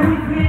with me.